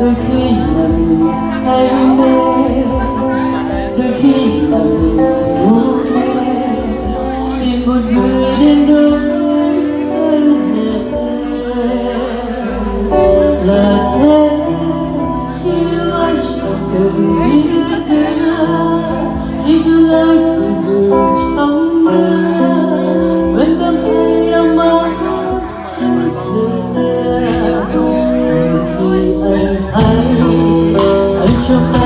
đôi khi mình say mê đôi khi mình anh anh cho ta